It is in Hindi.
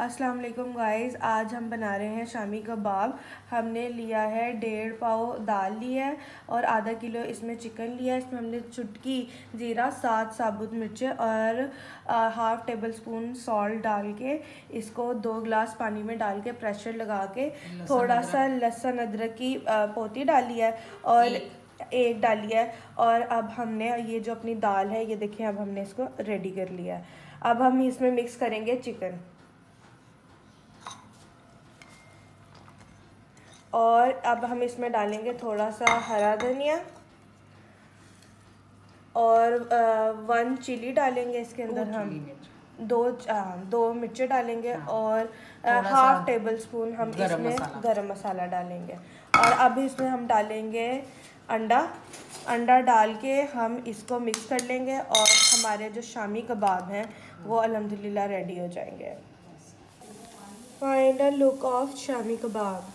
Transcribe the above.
अस्सलाम वालेकुम गाइस आज हम बना रहे हैं शामी कबाब। हमने लिया है डेढ़ पाव दाल लिया है और आधा किलो इसमें चिकन लिया है। इसमें हमने चुटकी ज़ीरा सात साबुत मिर्चें और हाफ़ टेबल स्पून सॉल्ट डाल के इसको दो गिलास पानी में डाल के प्रेशर लगा के थोड़ा सा लहसुन अदरक की पोती डाली है और एक। डाली है और अब हमने ये जो अपनी दाल है ये देखें अब हमने इसको रेडी कर लिया है। अब हम इसमें मिक्स करेंगे चिकन और अब हम इसमें डालेंगे थोड़ा सा हरा धनिया और वन चिली डालेंगे इसके अंदर हम। दो आ, दो मिर्चें डालेंगे हाँ। और हाफ़ टेबल स्पून हम गरम इसमें गरम मसाला डालेंगे। और अब इसमें हम डालेंगे अंडा। अंडा डाल के हम इसको मिक्स कर लेंगे और हमारे जो शामी कबाब हैं वो अलहमदिल्ला रेडी हो जाएँगे। Final look of shami kebab.